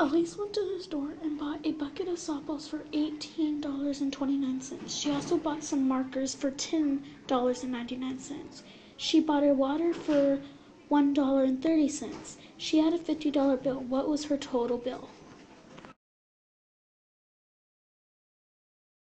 Elise went to the store and bought a bucket of softballs for $18.29. She also bought some markers for $10.99. She bought her water for $1.30. She had a $50 bill. What was her total bill?